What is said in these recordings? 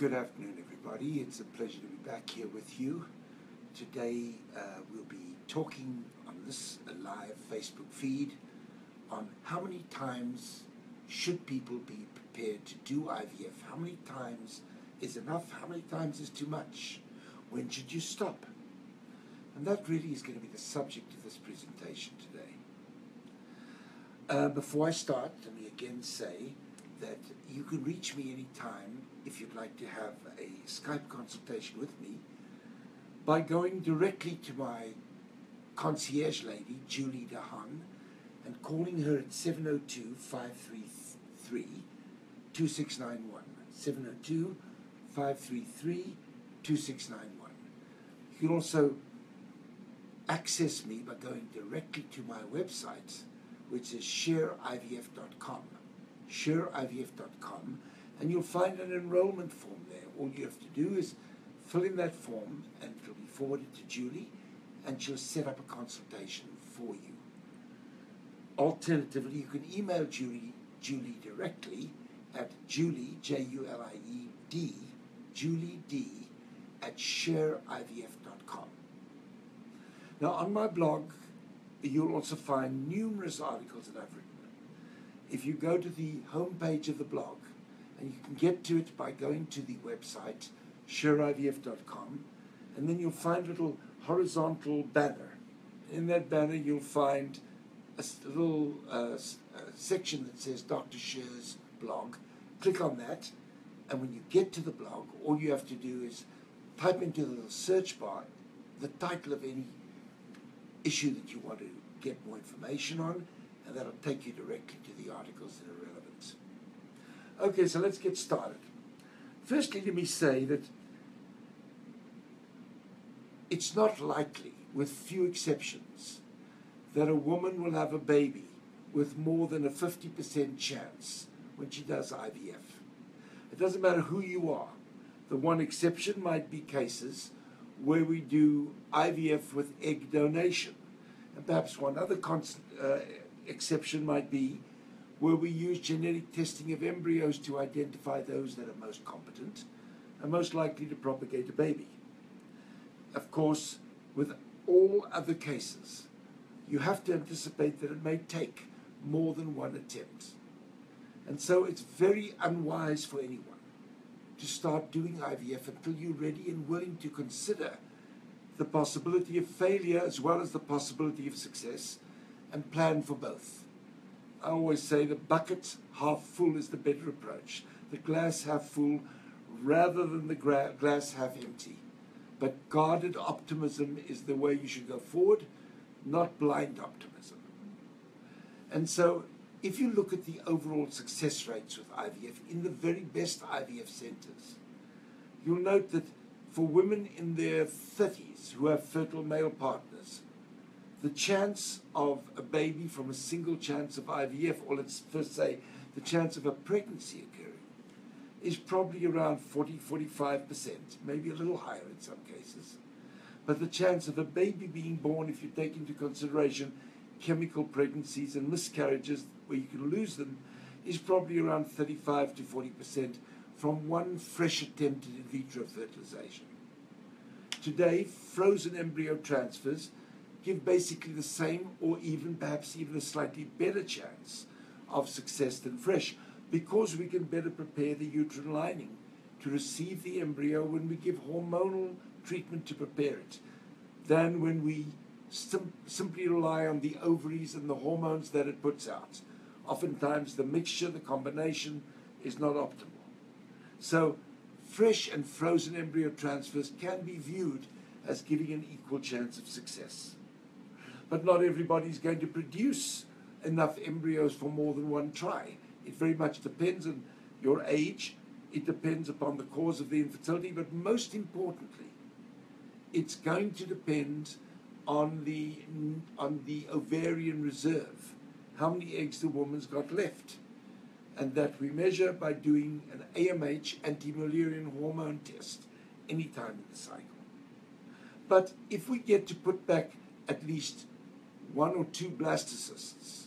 Good afternoon, everybody. It's a pleasure to be back here with you. Today, uh, we'll be talking on this live Facebook feed on how many times should people be prepared to do IVF? How many times is enough? How many times is too much? When should you stop? And that really is going to be the subject of this presentation today. Uh, before I start, let me again say that you can reach me anytime if you'd like to have a Skype consultation with me by going directly to my concierge lady, Julie Dahan, and calling her at 702 533 2691. 702 533 2691. You can also access me by going directly to my website, which is sherivf.com. Sherivf.com, and you'll find an enrollment form there. All you have to do is fill in that form, and it'll be forwarded to Julie, and she'll set up a consultation for you. Alternatively, you can email Julie, Julie directly at Julie, J U L I E D, Julie D, at sherivf.com. Now, on my blog, you'll also find numerous articles that I've written. If you go to the homepage of the blog, and you can get to it by going to the website, sherivf.com, and then you'll find a little horizontal banner. In that banner, you'll find a little uh, section that says Dr. Sher's blog. Click on that, and when you get to the blog, all you have to do is type into the search bar the title of any issue that you want to get more information on, and that'll take you directly to the articles that are relevant. Okay, so let's get started. Firstly, let me say that it's not likely, with few exceptions, that a woman will have a baby with more than a 50% chance when she does IVF. It doesn't matter who you are. The one exception might be cases where we do IVF with egg donation. And perhaps one other uh, exception might be where we use genetic testing of embryos to identify those that are most competent and most likely to propagate a baby. Of course, with all other cases, you have to anticipate that it may take more than one attempt. And so it's very unwise for anyone to start doing IVF until you're ready and willing to consider the possibility of failure as well as the possibility of success and plan for both. I always say the bucket half full is the better approach, the glass half full rather than the gra- glass half empty. But guarded optimism is the way you should go forward, not blind optimism. And so, if you look at the overall success rates with IVF in the very best IVF centers, you'll note that for women in their 30s who have fertile male partners, the chance of a baby from a single chance of IVF, or let's first say the chance of a pregnancy occurring, is probably around 40 45%, maybe a little higher in some cases. But the chance of a baby being born, if you take into consideration chemical pregnancies and miscarriages where you can lose them, is probably around 35 to 40% from one fresh attempt at in vitro fertilization. Today, frozen embryo transfers give basically the same or even perhaps even a slightly better chance of success than fresh because we can better prepare the uterine lining to receive the embryo when we give hormonal treatment to prepare it than when we sim- simply rely on the ovaries and the hormones that it puts out. Oftentimes, the mixture, the combination is not optimal. So, fresh and frozen embryo transfers can be viewed as giving an equal chance of success. But not everybody is going to produce enough embryos for more than one try. It very much depends on your age, it depends upon the cause of the infertility, but most importantly, it's going to depend on the, on the ovarian reserve, how many eggs the woman's got left. And that we measure by doing an AMH anti-Mullerian hormone test any time in the cycle. But if we get to put back at least one or two blastocysts,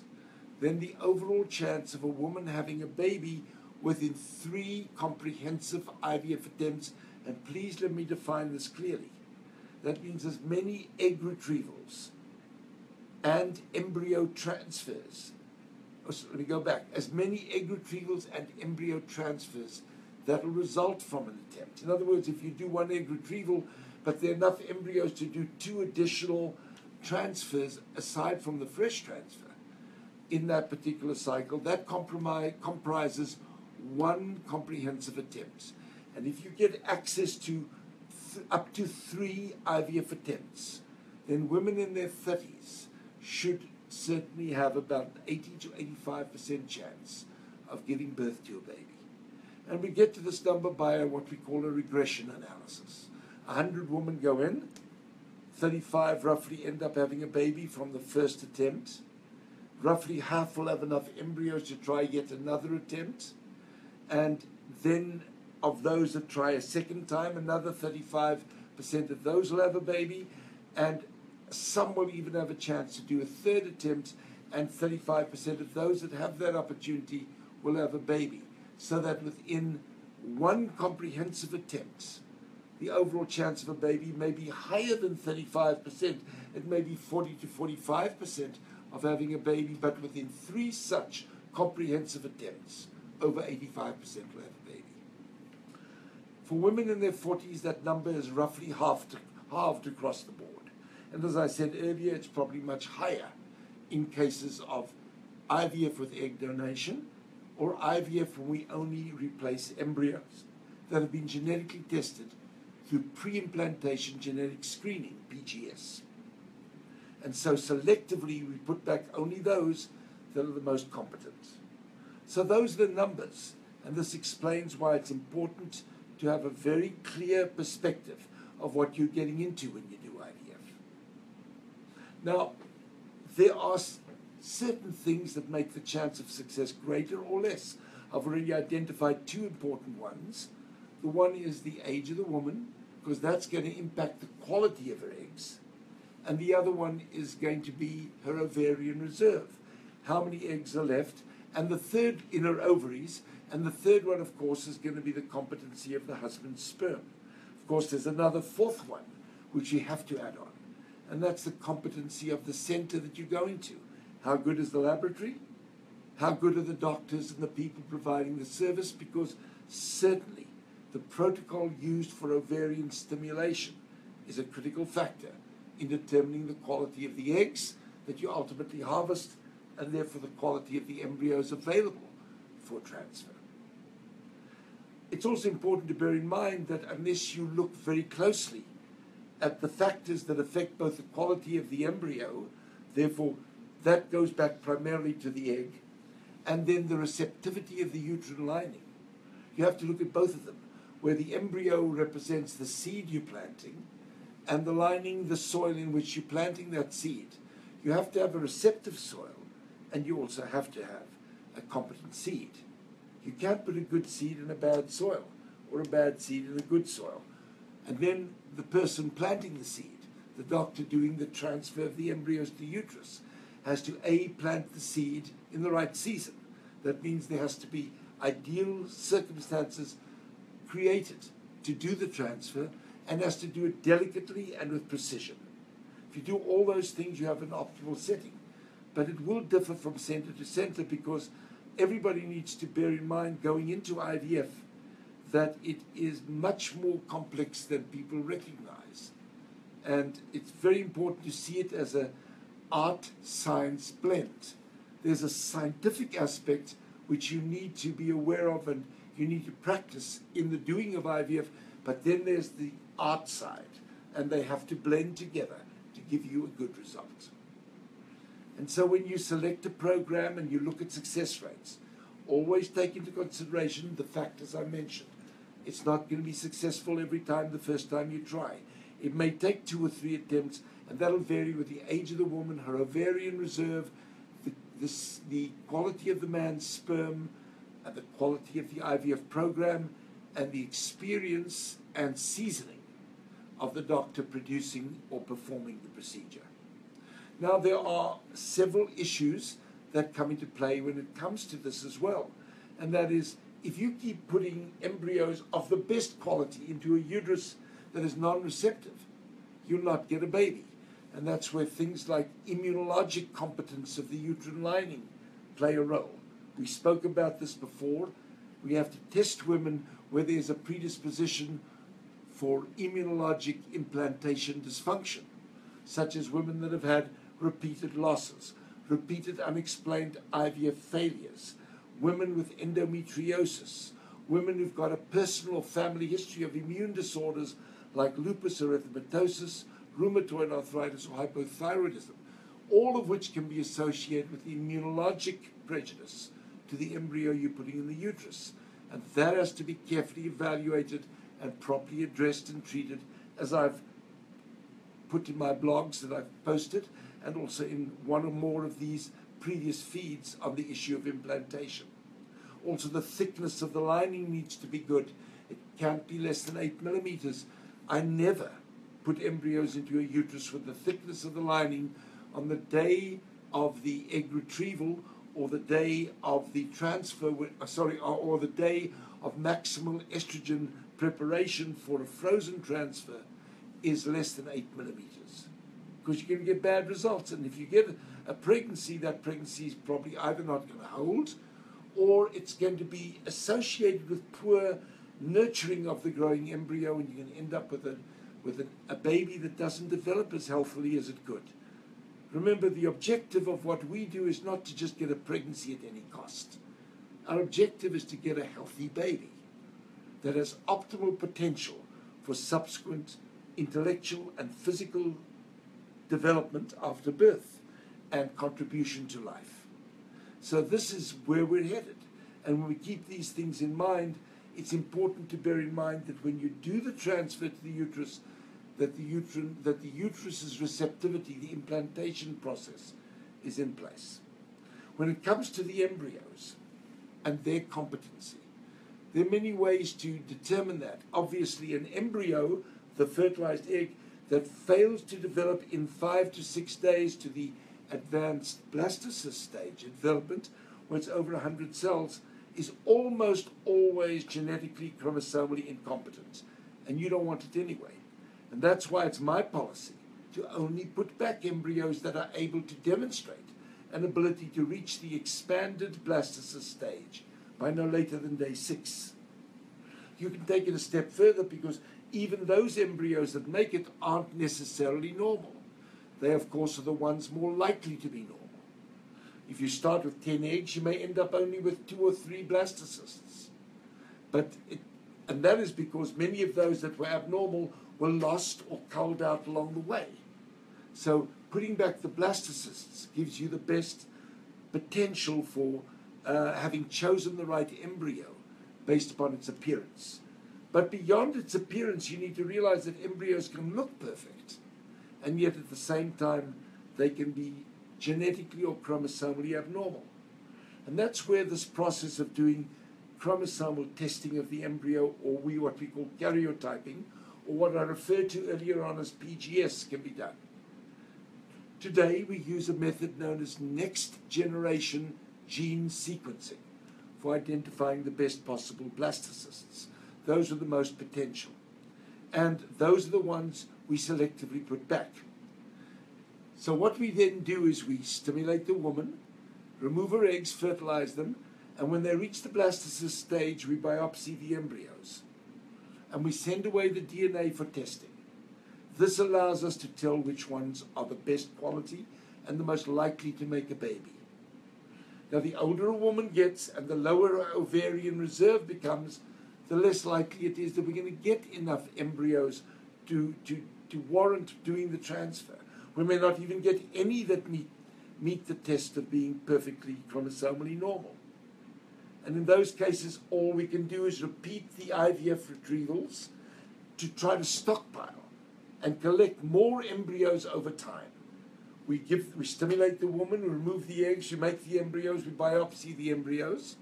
then the overall chance of a woman having a baby within three comprehensive IVF attempts, and please let me define this clearly. That means as many egg retrievals and embryo transfers. Oh, so let me go back. As many egg retrievals and embryo transfers that will result from an attempt. In other words, if you do one egg retrieval, but there are enough embryos to do two additional transfers aside from the fresh transfer in that particular cycle, that comprises one comprehensive attempt. And if you get access to up to three IVF attempts, then women in their 30s should certainly have about 80 to 85% chance of giving birth to a baby. And we get to this number by what we call a regression analysis. A 100 women go in, 35 roughly end up having a baby from the first attempt. Roughly half will have enough embryos to try yet another attempt. And then of those that try a second time, another 35% of those will have a baby. And some will even have a chance to do a third attempt, and 35% of those that have that opportunity will have a baby. So that within one comprehensive attempt, the overall chance of a baby may be higher than 35%. It may be 40 to 45% of having a baby, but within three such comprehensive attempts, over 85% will have a baby. For women in their 40s, that number is roughly halved, halved across the board. And as I said earlier, it's probably much higher in cases of IVF with egg donation or IVF when we only replace embryos that have been genetically tested through pre implantation genetic screening, PGS. And so selectively, we put back only those that are the most competent. So those are the numbers, and this explains why it's important to have a very clear perspective of what you're getting into when you do IVF. Now, there are certain things that make the chance of success greater or less. I've already identified two important ones. The one is the age of the woman, because that's going to impact the quality of her eggs. And the other one is going to be her ovarian reserve. How many eggs are left? and the third in her ovaries, and the third one, of course, is going to be the competency of the husband's sperm. Of course, there's another fourth one which you have to add on, and that's the competency of the center that you go into. How good is the laboratory? How good are the doctors and the people providing the service? Because certainly the protocol used for ovarian stimulation is a critical factor in determining the quality of the eggs that you ultimately harvest and therefore the quality of the embryos available for transfer. It's also important to bear in mind that unless you look very closely at the factors that affect both the quality of the embryo, therefore that goes back primarily to the egg, and then the receptivity of the uterine lining. You have to look at both of them, where the embryo represents the seed you're planting, and the lining the soil in which you're planting that seed. You have to have a receptive soil and you also have to have a competent seed. You can't put a good seed in a bad soil or a bad seed in a good soil. And then the person planting the seed, the doctor doing the transfer of the embryos to uterus, has to A, plant the seed in the right season. That means there has to be ideal circumstances created to do the transfer and has to do it delicately and with precision. If you do all those things, you have an optimal setting but it will differ from center to center because everybody needs to bear in mind going into IVF that it is much more complex than people recognize. And it's very important to see it as a art science blend. There's a scientific aspect which you need to be aware of and you need to practice in the doing of IVF, but then there's the art side, and they have to blend together to give you a good result. And so when you select a program and you look at success rates, always take into consideration the factors I mentioned. It's not going to be successful every time the first time you try. It may take two or three attempts, and that'll vary with the age of the woman, her ovarian reserve, the, this, the quality of the man's sperm, and the quality of the IVF program, and the experience and seasoning of the doctor producing or performing the procedure. Now, there are several issues that come into play when it comes to this as well, and that is if you keep putting embryos of the best quality into a uterus that is non receptive, you'll not get a baby. And that's where things like immunologic competence of the uterine lining play a role. We spoke about this before. We have to test women where there's a predisposition for immunologic implantation dysfunction, such as women that have had repeated losses, repeated unexplained IVF failures, women with endometriosis, women who've got a personal or family history of immune disorders like lupus erythematosus, rheumatoid arthritis, or hypothyroidism, all of which can be associated with immunologic prejudice to the embryo you're putting in the uterus. And that has to be carefully evaluated and properly addressed and treated, as I've put in my blogs that I've posted, and also in one or more of these previous feeds on the issue of implantation. Also, the thickness of the lining needs to be good. It can't be less than 8 millimeters. I never put embryos into a uterus with the thickness of the lining on the day of the egg retrieval or the day of the transfer, uh, sorry, or, or the day of maximal estrogen preparation for a frozen transfer is less than 8 millimeters. Because you're going to get bad results. And if you get a pregnancy, that pregnancy is probably either not going to hold or it's going to be associated with poor nurturing of the growing embryo, and you're going to end up with a with a, a baby that doesn't develop as healthily as it could. Remember, the objective of what we do is not to just get a pregnancy at any cost. Our objective is to get a healthy baby that has optimal potential for subsequent intellectual and physical development after birth and contribution to life. So, this is where we're headed. And when we keep these things in mind, it's important to bear in mind that when you do the transfer to the uterus, that the uterine, that the uterus's receptivity, the implantation process, is in place. When it comes to the embryos and their competency, there are many ways to determine that. Obviously, an embryo, the fertilized egg, that fails to develop in five to six days to the advanced blastocyst stage development, where it's over 100 cells, is almost always genetically chromosomally incompetent. And you don't want it anyway. And that's why it's my policy to only put back embryos that are able to demonstrate an ability to reach the expanded blastocyst stage by no later than day six. You can take it a step further because even those embryos that make it aren't necessarily normal. They, of course, are the ones more likely to be normal. If you start with 10 eggs, you may end up only with two or three blastocysts. But it, and that is because many of those that were abnormal were lost or culled out along the way. So putting back the blastocysts gives you the best potential for uh, having chosen the right embryo based upon its appearance. But beyond its appearance, you need to realize that embryos can look perfect, and yet at the same time, they can be genetically or chromosomally abnormal. And that's where this process of doing chromosomal testing of the embryo, or we what we call karyotyping, or what I referred to earlier on as PGS, can be done. Today, we use a method known as next generation gene sequencing for identifying the best possible blastocysts. Those are the most potential. And those are the ones we selectively put back. So, what we then do is we stimulate the woman, remove her eggs, fertilize them, and when they reach the blastocyst stage, we biopsy the embryos. And we send away the DNA for testing. This allows us to tell which ones are the best quality and the most likely to make a baby. Now, the older a woman gets and the lower her ovarian reserve becomes, the less likely it is that we're going to get enough embryos to, to, to warrant doing the transfer. We may not even get any that meet, meet the test of being perfectly chromosomally normal. And in those cases, all we can do is repeat the IVF retrievals to try to stockpile and collect more embryos over time. We give, we stimulate the woman, we remove the eggs, we make the embryos, we biopsy the embryos.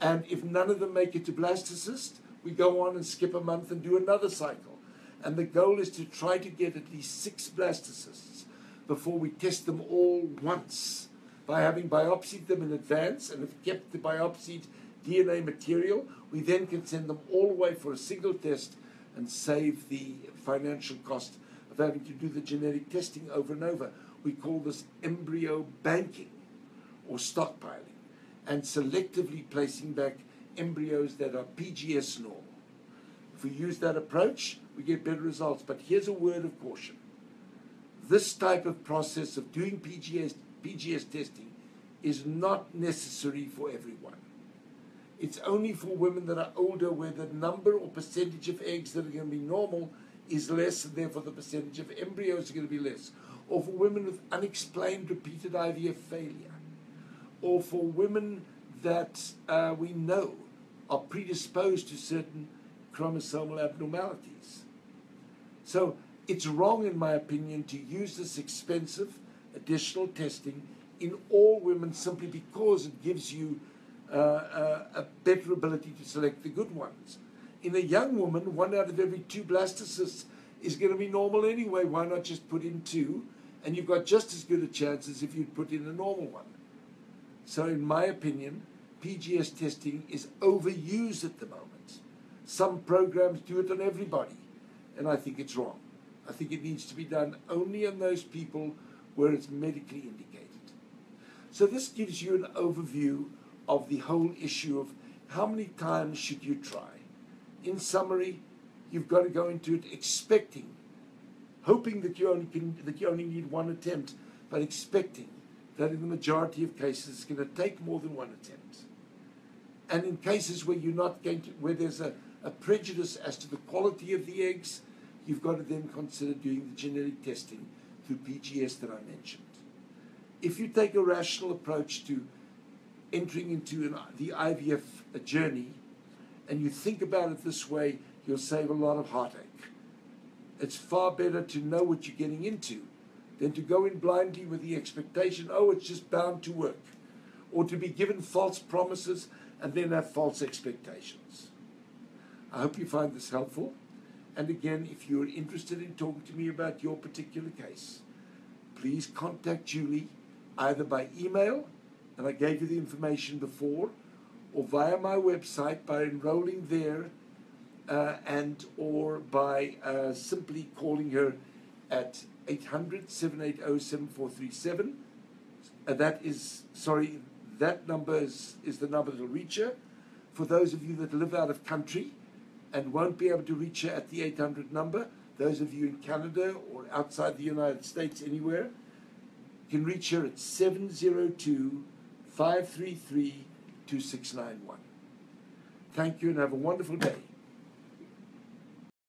And if none of them make it to blastocyst, we go on and skip a month and do another cycle. And the goal is to try to get at least six blastocysts before we test them all once by having biopsied them in advance and have kept the biopsied DNA material. We then can send them all away for a single test and save the financial cost of having to do the genetic testing over and over. We call this embryo banking or stockpiling and selectively placing back embryos that are PGS normal. If we use that approach, we get better results. But here's a word of caution. This type of process of doing PGS, PGS testing is not necessary for everyone. It's only for women that are older where the number or percentage of eggs that are going to be normal is less, and therefore the percentage of embryos are going to be less. Or for women with unexplained repeated IVF failure. Or for women that uh, we know are predisposed to certain chromosomal abnormalities. So it's wrong, in my opinion, to use this expensive additional testing in all women simply because it gives you uh, uh, a better ability to select the good ones. In a young woman, one out of every two blastocysts is going to be normal anyway. Why not just put in two? And you've got just as good a chance as if you'd put in a normal one. So, in my opinion, PGS testing is overused at the moment. Some programs do it on everybody, and I think it's wrong. I think it needs to be done only on those people where it's medically indicated. So, this gives you an overview of the whole issue of how many times should you try. In summary, you've got to go into it expecting, hoping that you only, can, that you only need one attempt, but expecting that in the majority of cases it's going to take more than one attempt. And in cases where you're not going to, where there's a, a prejudice as to the quality of the eggs, you've got to then consider doing the genetic testing through PGS that I mentioned. If you take a rational approach to entering into an, the IVF journey and you think about it this way, you'll save a lot of heartache. It's far better to know what you're getting into than to go in blindly with the expectation, oh, it's just bound to work, or to be given false promises and then have false expectations. I hope you find this helpful. And again, if you're interested in talking to me about your particular case, please contact Julie either by email and I gave you the information before, or via my website by enrolling there, uh, and or by uh, simply calling her at 800-780-7437. Uh, that is, sorry, that number is, is the number that'll reach her. For those of you that live out of country and won't be able to reach her at the 800 number, those of you in Canada or outside the United States anywhere, can reach her at 702 533 2691. Thank you and have a wonderful day.